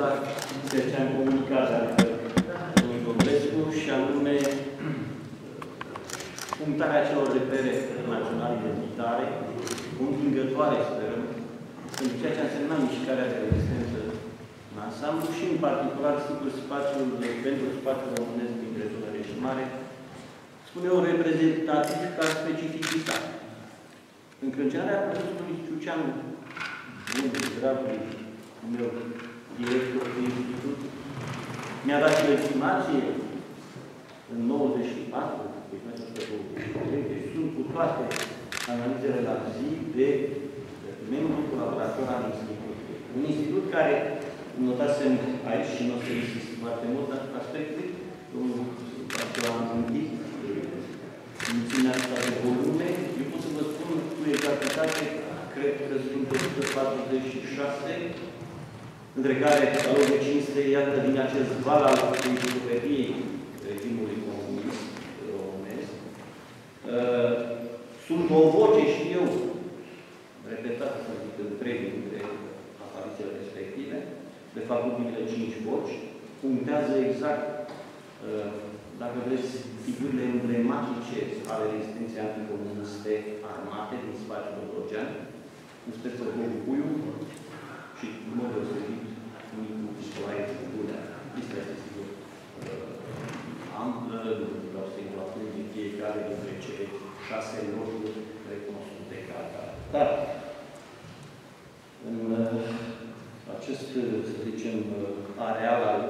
la ceea ce am comunicat de domnul Domnescu și anume punctarea celor repere naționale identitare, convingătoare, sperăm, în ceea ce a însemnat mișcarea de rezistență în ansamblu și, în particular, sigur, spațiul de, pentru spațiul românesc din Dunăre și Mare, spune o reprezentativ ca specificitate. Încrâncenarea profesorului Ciuceanu, bun, dragului meu director de institut, mi-a dat și legitimație în 94, deci sunt cu toate analizele la zi de membru colaborator al Institutului. Un institut care, notasem aici și nu o să insist foarte mult aspecte, domnul am amintit, mulțimea asta de volume, eu pot să vă spun cu exactitate, cred că sunt 146, între care valori de cinste, iată, din acest val al enciclopediei regimului comunist românesc. Uh, sunt o voce și eu, repetată, să zic, în trei dintre aparițiile respective, de fapt, ultimele cinci voci, punctează exact, uh, dacă vreți, figurile emblematice ale rezistenței anticomuniste armate din spațiul Dobrogean, în speță Puiu și, în mod deosebit, Nicu Nicolae Bunea. Lista este, sigur, uh, amplă, nu vreau să intru acum din fiecare dintre cele șase locuri recunoscute ca atare. Dar, în uh, acest, să zicem, areal al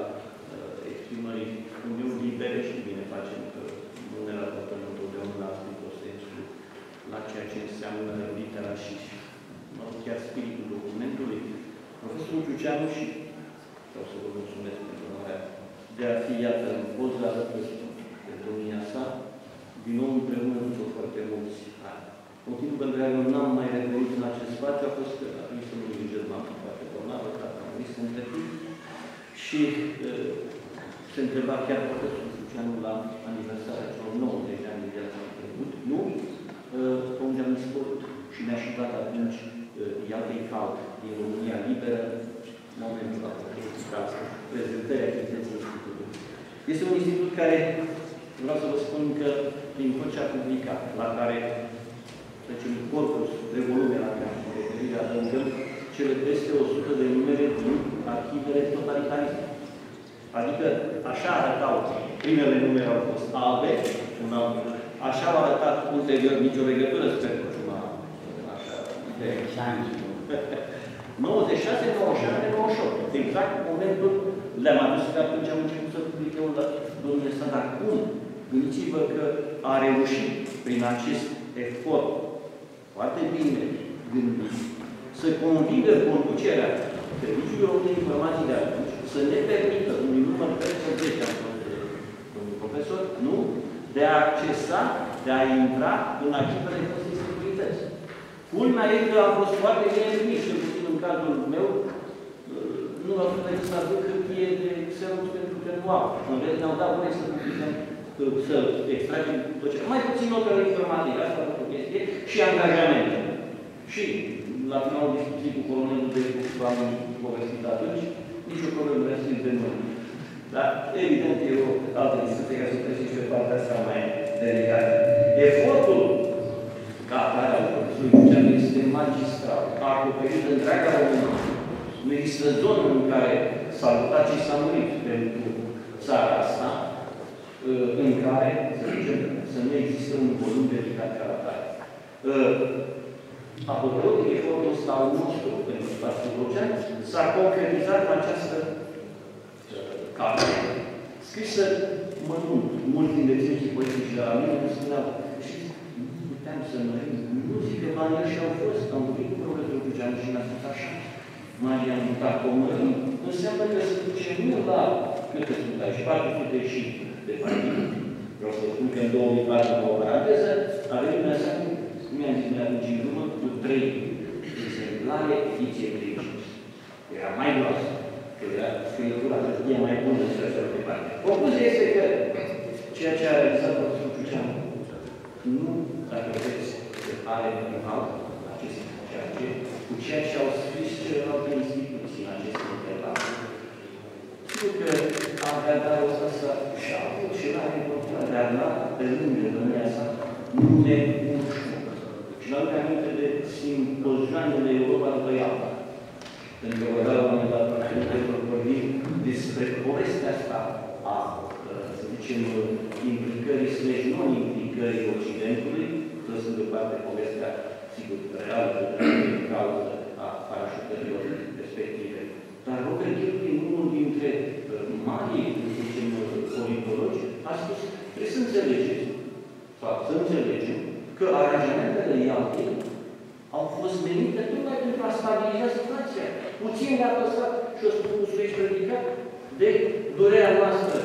exprimării Uniunii libere și bine facem că nu ne raportăm întotdeauna la sensul la ceea ce înseamnă litera și mă, chiar spiritul documentului. Profesorul Ciuceanu și vreau să vă mulțumesc pentru onoarea de a fi, iată, în poza de domnia sa, din nou împreună după foarte mulți ani. Motivul pentru care nu am mai revenit în acest spațiu a fost că a venit să nu german foarte bolnavă, dacă am venit între timp, și uh, se întreba chiar profesorul Lucianu la aniversarea celor 90 de ani de viață am trecut, nu? Uh, unde am dispărut și ne-a și dat atunci uh, Iatei Cal din România Liberă, momentul la prezentării activității Institutului. Este un institut care, vreau să vă spun că, din tot ce a publicat, la care, zicem, corpus de volume la care am referit, adăugăm cele peste 100 de numere din arhivele totalitarisme. Adică, așa arătau, primele numere au fost albe, un alt, așa au arătat ulterior nicio legătură, sper că cumva, așa, de 96, 97, 98. Exact momentul le-am adus că atunci am început să public eu la domnul ăsta, dar cum? Gândiți-vă că a reușit prin acest efort foarte bine gândit să convingă conducerea Serviciului Român de Informații de atunci să ne permită unui număr de am domnul profesor, nu? De a accesa, de a intra în arhivele fostei securități. Culmea e că am fost foarte bine primit, cel puțin în cazul meu, nu am putut decât să aduc hârtie de Xerox pentru că nu au. În rest, ne-au dat voie să publicăm, să extragem tot ce... Mai puțin notele informative, asta a fost o chestie, și angajamente. Și la finalul discuției cu colonelul de cu am povestit atunci, nicio problemă nu este de noi. Dar, evident, e o altă discuție ca să treci pe partea asta mai delicată. Efortul ca atare al profesorului Lucian este magistral. A acoperit întreaga România. Nu există zonă în care s-a luptat și s-a murit pentru țara asta, în care, să zicem, să nu există un volum dedicat ca atare. Apărut efortul ăsta al nostru pentru spațiul ocean s-a concretizat în această carte, scrisă mărunt. Mulți din deținții poetici de la mine îmi spuneau, și nu puteam să mă nu zic că banii ăștia au fost, am vorbit cu profesorul Cuceanu și mi-a spus așa, mai am mutat comărâm, înseamnă că se duce nu la câte sunt aici, 400 și de partide. Vreau să spun că în 2004, la o paranteză, a venit mesaje, cum i-am zis noi atunci în urmă, cu trei exemplare ediție Cricius. Era mai groasă, că era scrietura hârtie mai bună și așa de departe. Concluzia este că ceea ce a realizat profesorul Cuceanu nu, dacă vreți, are rival acest ceea ce, cu ceea ce au scris celelalte instituții în acest interval, Secretarul ăsta să și a avut și la continuare, dar la pe lângă domnia sa, nume nu știu. Și la aduc aminte de simpozioanele Europa după Iapa. Pentru că vă dau la un moment dat, pentru că vorbim despre povestea asta a, să zicem, implicării slash non-implicării Occidentului, lăsând deoparte povestea, sigur, reală, de cauză a parașutărilor respective. Dar Robert Kirby, unul dintre marii, să zicem, politologi, a spus, trebuie să înțelegeți, sau să înțelegem, că aranjamentele Ialtei au fost menite tocmai pentru a stabiliza situația. Puțin le-a păsat și o spus aici predicat de durerea noastră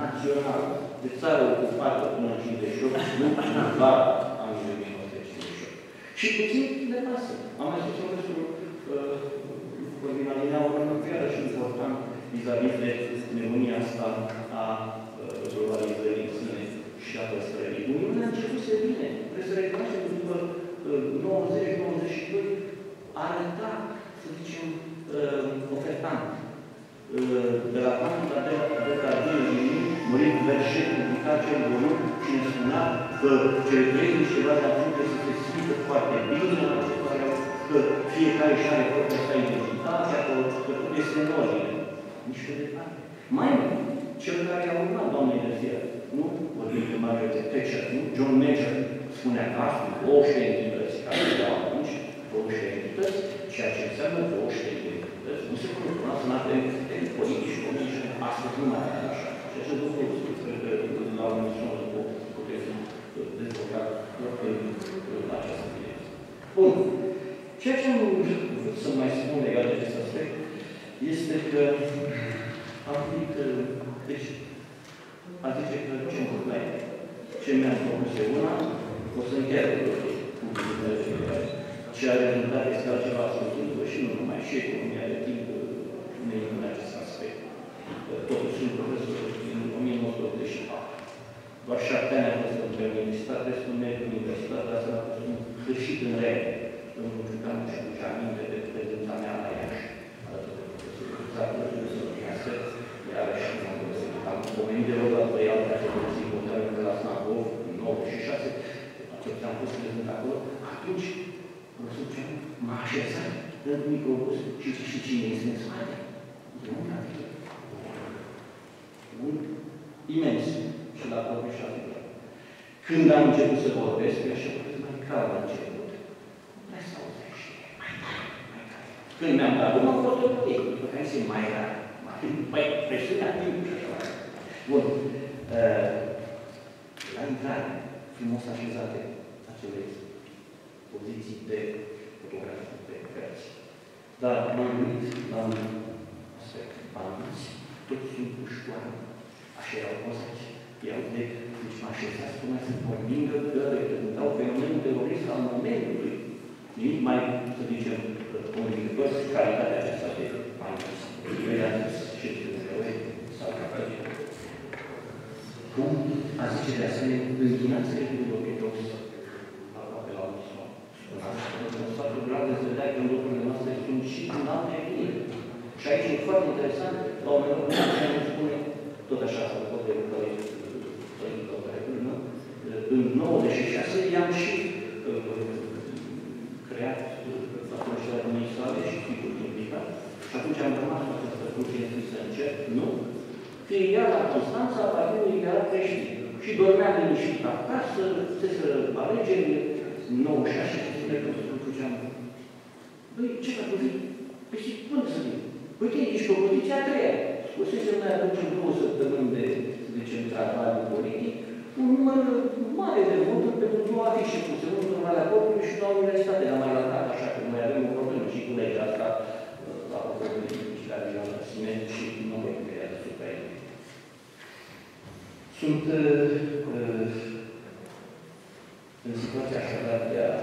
națională, de țară ocupată până în 58, nu în vara anului 1958. Și puțin le pasă. Am mai spus un lucru din alinea următoare și important vis-a-vis de nebunia asta a globalizării în sine și a păstrării. Uniunea a început să bine. Trebuie să recunoaștem că după 90-92 arăta, să zicem, ofertant. De la Panta de de Cardinul din Mărit Verșet, publicat cel volum și ne spunea că cele 30 ceva de ajunge să se simtă foarte bine, că fiecare și are propria sa identitate, acolo, că trebuie să în ordine. Nici pe departe. Mai mult, cel care a urmat doamnei de ziua, nu vorbim de Margaret Thatcher, nu? John Major spunea că astăzi 20 entități care erau atunci, 20 entități, ceea ce înseamnă 20 entități. Nu se pune până să avem politici și politici, astăzi nu mai avem așa. Și acest lucru, la un nu puteți dezvolta în această direcție. Bun. Ceea ce am vrut să mai spun legat de acest aspect este că am venit, deci, a zice că ce mai ce mi-am propus eu una, o să încheier cu ce a rezultat este altceva absolut și nu numai, și economia de timp ne în acest aspect. Totuși sunt profesor din 1984. Doar șapte ani am fost în universitate, restul meu universitate, asta a fost un sfârșit în regă domnul Ciucan și aduce aminte de prezența mea la Iași, alături de profesorul Zatul, profesorul Iasă, iarăși am pomenit de rog la Băial, care se folosi hotărâre de la Snagov, în 96, atunci am fost prezent acolo, atunci profesorul Ciucan m-a așezat în microbus și și cine este în spate? E un adică. Un imens și la proprie și la Când am început să vorbesc, eu așa mai calm la început. Când mi-am dat drumul, am fost ok. După care se mai era, mai presiunea timp și așa mai Bun. Uh, la intrare, frumos așezate acele poziții de fotografii, de cărți. Dar m-am gândit la un aspect. Banduți, toți sunt pușcoare. Așa erau pozați. Erau de, deci mă așezați până să convingă că reprezentau fenomenul terorist al momentului. Nimic mai, să zicem, comunicători, calitatea aceasta de mai și de sau capace. Cum a zice de asemenea, închinați-le cu ortodox aproape la unison. Sfatul grav de vedea că lucrurile noastre sunt și în alte linii. Și aici e foarte interesant, la un moment dat, ne spune, tot așa, să văd de nu? În 96 i-am și creat atunci la administrare și tipul implicat. Și atunci am rămas cu această curție scrisă în cer, nu. Filia la Constanța partidului era creștin. Și dormea liniștit acasă, se să alegerile, 96 și se spune că făceam. Băi, ce fac cu Păi și cum să vin? Uite, ești pe poziția a treia. Spusese mai atunci în două săptămâni de, să zicem, travaliu politic, un număr mare de voturi pentru două afișe puse, unul în Valea Corpului și la Universitate. Am mai latat așa că noi avem o problemă și cu legea asta, la o problemă de mișcare la sine și nu voi încheia asupra ei. Sunt uh, în situația așadar de a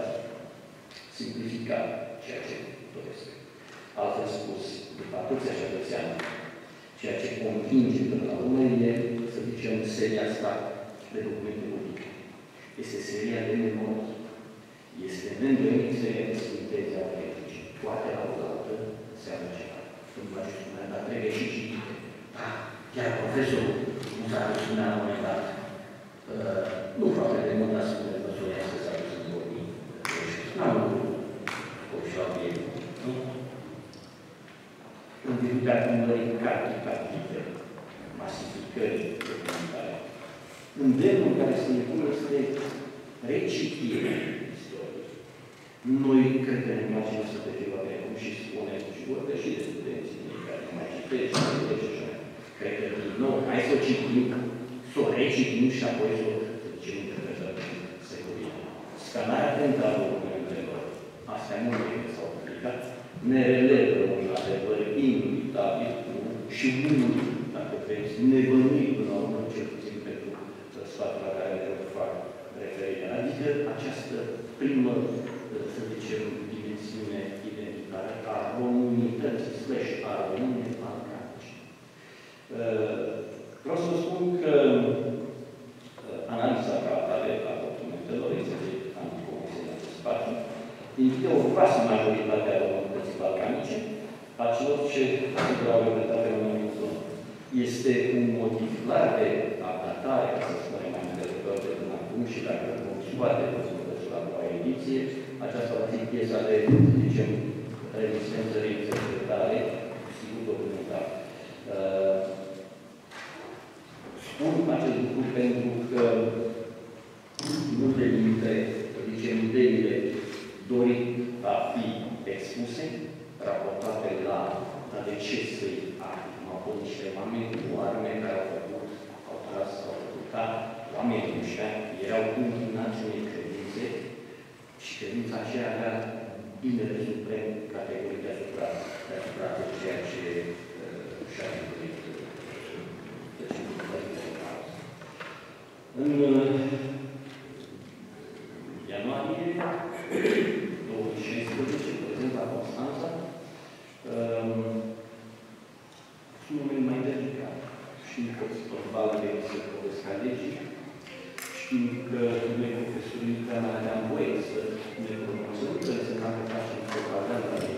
simplifica ceea ce doresc. Altfel spus, după atâția cetățeani, ceea ce convinge până la urmă e, să zicem, seria asta de documente publice. Este seria de memorii. Este neîndoiit seria de sinteze autentice. Toate la o dată înseamnă ceva. Când vă spune, dar trebuie și citite. Da, chiar profesorul Musar spunea la un moment dat, nu foarte de mult, dar spune că soia să s-a dus în vorbim. N-am lucru ușor de nu? În virtutea acumulării cantitative, masificării documentare. Îndemnul care se impune este recitire istoriei. Noi cred că ne place să pe ceva pe cum și spune și vorbesc și de studenții care mai citește, și mai și așa. Cred că din nou, hai să o citim, să o recitim și apoi să o zicem interpretăm securii. Scanarea atentă a documentelor. Astea nu ne s-au aplicat. Ne relevă un adevăr indubitabil și unul, dacă vreți, nebănuit până la urmă, cel puțin pentru sfatul la care le fac referire. Adică această primă, să zicem, dimensiune identitară a românității, slash a românii balcanice. Vreau să spun că analiza ca atare a documentelor este am comis în acest spațiu, indică o vastă majoritate a românității balcanice, a celor ce au reprezentat fenomenul zonă. Este un motiv clar de adaptare, ca să spunem mai intelectual de până acum, și dacă vom scoate posibilități la doua ediție, aceasta va fi piesa de, zicem, rezistență, reinterpretare, sigur documentar. Uh, spun acest lucru pentru că multe dintre, zicem, ideile dorit a fi expuse, raportate la, la decesului activ. Au fost niște oameni cu arme care au făcut, au tras, au făcut ca oamenii ăștia erau înclinați unei credințe și credința aceea avea binele suprem categoric deasupra, deasupra de ceea ce uh, și-a dorit deci, în ianuarie 2016, prezent la Constanța, sunt oameni mai delicat. Știm că Stofal trebuie să povesc legii, știm că noi profesorii care mai aveam voie să ne pronunțăm, că să ne facem propaganda de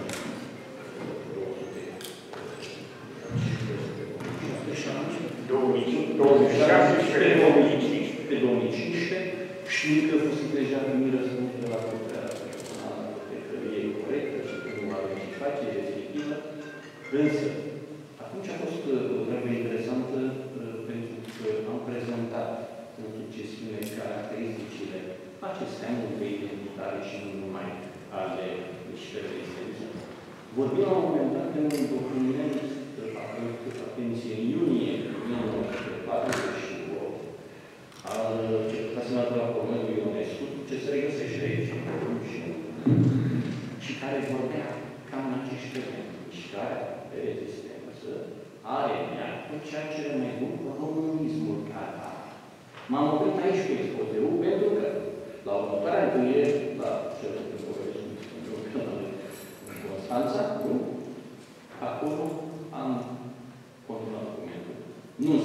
2015, pe 2015, știm că a fost deja primit răspunsul la lucrarea personală, cred că e corectă și că nu are ce face, e respectivă. Însă, Vorbim la un moment dat de un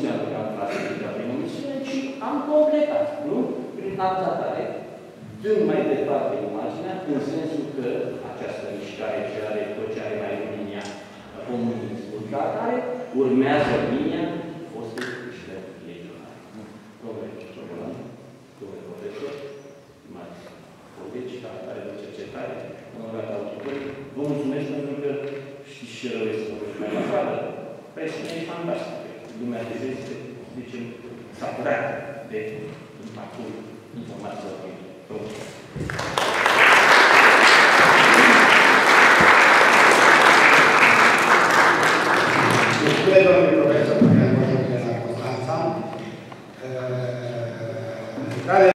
Nu înseamnă că am tras prin omisiune, ci am completat, nu? Prin adaptare, dând mai departe imaginea, în sensul că această mișcare ce are tot ce are mai în linia comunismul ca atare, urmează linia fostei mișcări legionare. Domnule Ciocolan, domnule profesor, stimați colegi, ca atare de cercetare, onorat auditorii, vă mulțumesc pentru că știți ce rău este mai la afară. Presiunea e fantastică. Lumea de este, zicem, saturată de impactul informațiilor. Vă mulțumesc.